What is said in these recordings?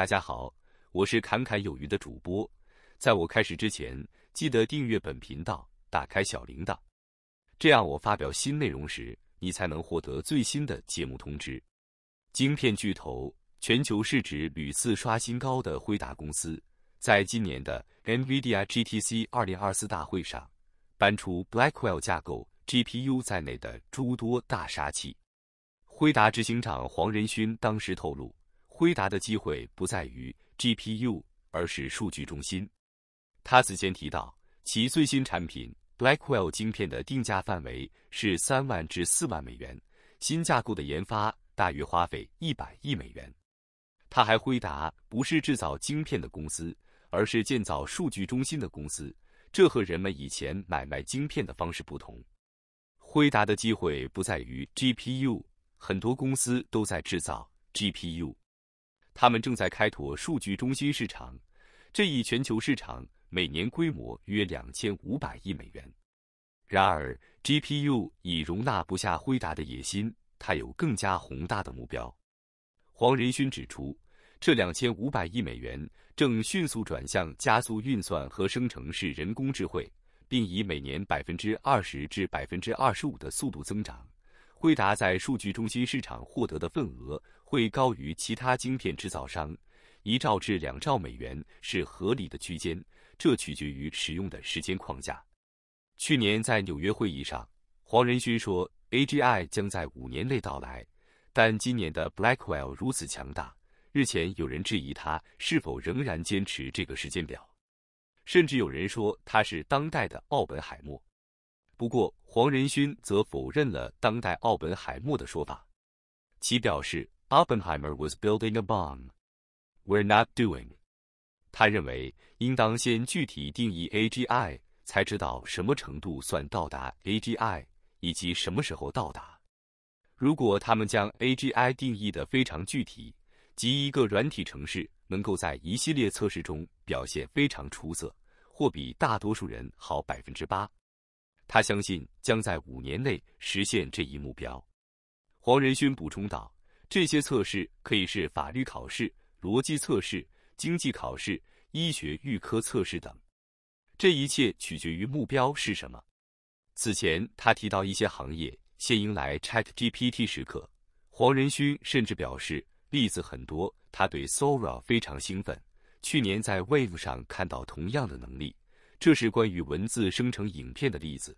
大家好，我是侃侃有余的主播。在我开始之前，记得订阅本频道，打开小铃铛，这样我发表新内容时，你才能获得最新的节目通知。晶片巨头、全球市值屡次刷新高的辉达公司，在今年的 NVIDIA GTC 2024大会上，搬出 Blackwell 架构 GPU 在内的诸多大杀器。辉达执行长黄仁勋当时透露，辉达的机会不在于 GPU，而是数据中心。他此前提到，其最新产品 Blackwell 晶片的定价范围是三万至四万美元，新架构的研发大约花费一百亿美元。他还回答，不是制造晶片的公司，而是建造数据中心的公司，这和人们以前买卖晶片的方式不同。辉达的机会不在于 GPU。很多公司都在制造 GPU，他们正在开拓数据中心市场，这一全球市场每年规模约两千五百亿美元。然而，GPU 已容纳不下辉达的野心，它有更加宏大的目标。黄仁勋指出，这两千五百亿美元正迅速转向加速运算和生成式人工智慧，并以每年百分之二十至百分之二十五的速度增长。辉达在数据中心市场获得的份额会高于其他晶片制造商，一兆至两兆美元是合理的区间，这取决于使用的时间框架。去年在纽约会议上，黄仁勋说，AGI 将在五年内到来，但今年的 Blackwell 如此强大，日前有人质疑他是否仍然坚持这个时间表，甚至有人说他是当代的奥本海默。不过，黄仁勋则否认了当代奥本海默的说法，其表示，Oppenheimer was building a bomb. We're not doing. 他认为应当先具体定义 AGI，才知道什么程度算到达 AGI，以及什么时候到达。如果他们将 AGI 定义的非常具体，即一个软体程式能够在一系列测试中表现非常出色，或比大多数人好百分之八。他相信将在五年内实现这一目标。黄仁勋补充道：“这些测试可以是法律考试、逻辑测试、经济考试、医学预科测试等。这一切取决于目标是什么。”此前，他提到一些行业现迎来 ChatGPT 时刻。黄仁勋甚至表示例子很多，他对 Sora 非常兴奋。去年在 Wave 上看到同样的能力。这是关于文字生成影片的例子，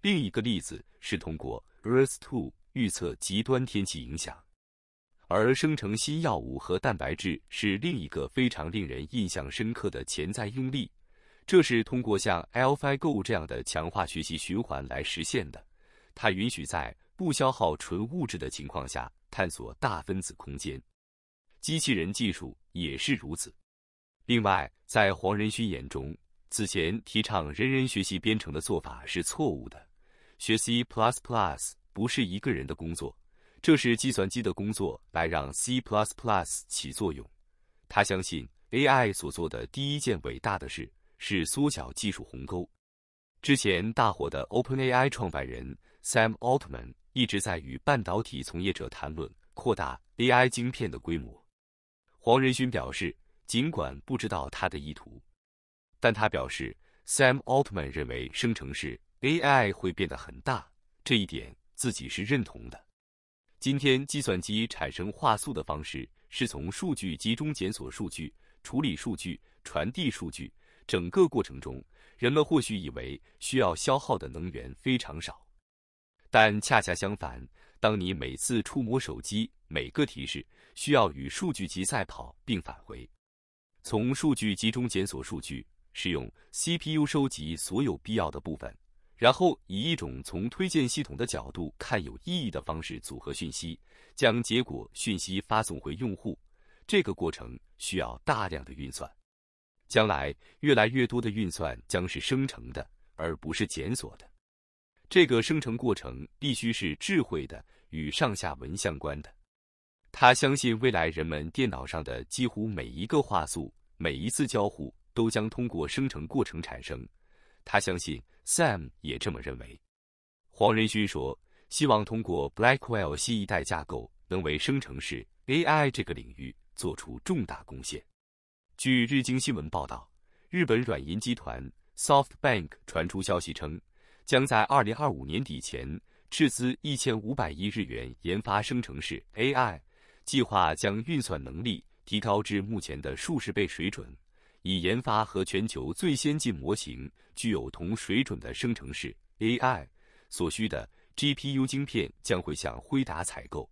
另一个例子是通过 Earth Two 预测极端天气影响，而生成新药物和蛋白质是另一个非常令人印象深刻的潜在用例。这是通过像 AlphaGo 这样的强化学习循环来实现的，它允许在不消耗纯物质的情况下探索大分子空间。机器人技术也是如此。另外，在黄仁勋眼中，此前提倡人人学习编程的做法是错误的。学 C++ 不是一个人的工作，这是计算机的工作，来让 C++ 起作用。他相信 AI 所做的第一件伟大的事是缩小技术鸿沟。之前大火的 OpenAI 创办人 Sam Altman 一直在与半导体从业者谈论扩大 AI 晶片的规模。黄仁勋表示，尽管不知道他的意图。但他表示，Sam Altman 认为生成式 AI 会变得很大，这一点自己是认同的。今天，计算机产生画素的方式是从数据集中检索数据、处理数据、传递数据，整个过程中，人们或许以为需要消耗的能源非常少，但恰恰相反，当你每次触摸手机，每个提示需要与数据集赛跑并返回，从数据集中检索数据。使用 CPU 收集所有必要的部分，然后以一种从推荐系统的角度看有意义的方式组合讯息，将结果讯息发送回用户。这个过程需要大量的运算。将来越来越多的运算将是生成的，而不是检索的。这个生成过程必须是智慧的，与上下文相关的。他相信未来人们电脑上的几乎每一个画素，每一次交互。都将通过生成过程产生，他相信 Sam 也这么认为。黄仁勋说：“希望通过 Blackwell 新一代架构，能为生成式 AI 这个领域做出重大贡献。据日经新闻报道，日本软银集团 SoftBank 传出消息称，将在二零二五年底前斥资一千五百亿日元研发生成式 AI，计划将运算能力提高至目前的数十倍水准，以研发和全球最先进模型具有同水准的生成式 AI。所需的 GPU 晶片将会向辉达采购。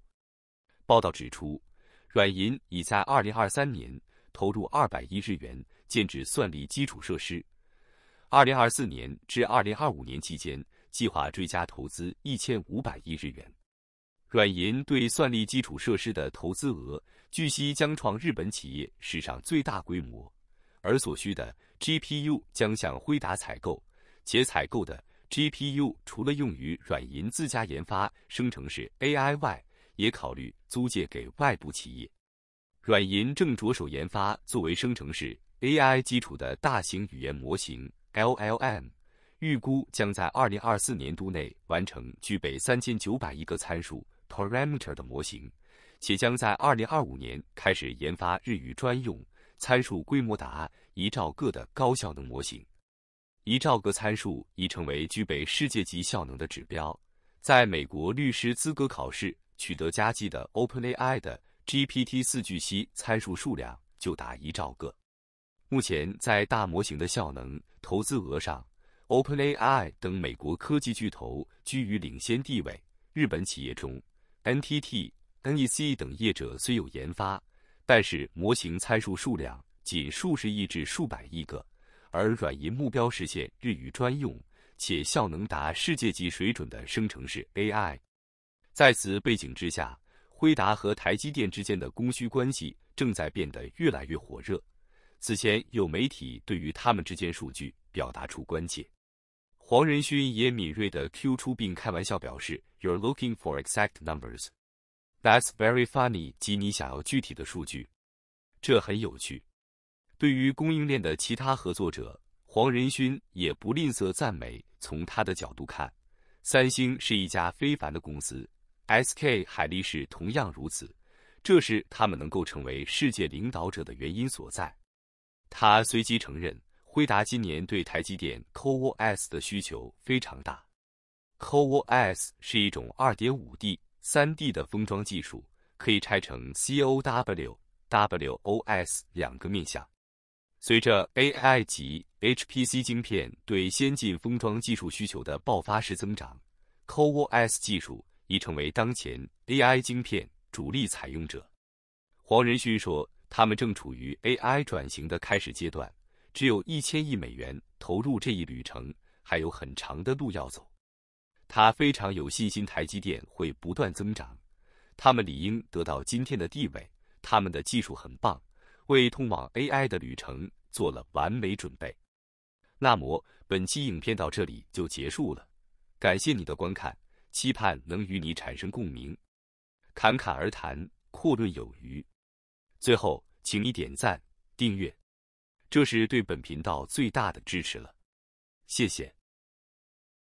报道指出，软银已在二零二三年投入二百亿日元建制算力基础设施，二零二四年至二零二五年期间计划追加投资一千五百亿日元。软银对算力基础设施的投资额，据悉将创日本企业史上最大规模，而所需的 GPU 将向辉达采购，且采购的。GPU 除了用于软银自家研发生成式 AI 外，也考虑租借给外部企业。软银正着手研发作为生成式 AI 基础的大型语言模型 LLM，预估将在2024年度内完成具备3900亿个参数 parameter 的模型，且将在2025年开始研发日语专用参数规模达一兆个的高效能模型。一兆个参数已成为具备世界级效能的指标。在美国律师资格考试取得佳绩的 OpenAI 的 GPT-4 据悉参数数量就达一兆个。目前在大模型的效能、投资额上，OpenAI 等美国科技巨头居于领先地位。日本企业中，NTT、NEC 等业者虽有研发，但是模型参数数量仅数十亿至数百亿个。而软银目标实现日语专用且效能达世界级水准的生成式 AI。在此背景之下，辉达和台积电之间的供需关系正在变得越来越火热。此前有媒体对于他们之间数据表达出关切，黄仁勋也敏锐地 Q 出并开玩笑表示：“You're looking for exact numbers. That's very funny。”即你想要具体的数据，这很有趣。对于供应链的其他合作者，黄仁勋也不吝啬赞美。从他的角度看，三星是一家非凡的公司，SK 海力士同样如此，这是他们能够成为世界领导者的原因所在。他随即承认，辉达今年对台积电 CoWoS 的需求非常大。CoWoS 是一种 2.5D、3D 的封装技术，可以拆成 CoW、WoS 两个面向。随着 AI 及 HPC 晶片对先进封装技术需求的爆发式增长，CoWoS 技术已成为当前 AI 晶片主力采用者。黄仁勋说：“他们正处于 AI 转型的开始阶段，只有一千亿美元投入这一旅程，还有很长的路要走。”他非常有信心，台积电会不断增长，他们理应得到今天的地位。他们的技术很棒。为通往 AI 的旅程做了完美准备。那么，本期影片到这里就结束了，感谢你的观看，期盼能与你产生共鸣。侃侃而谈，阔论有余。最后，请你点赞、订阅，这是对本频道最大的支持了，谢谢。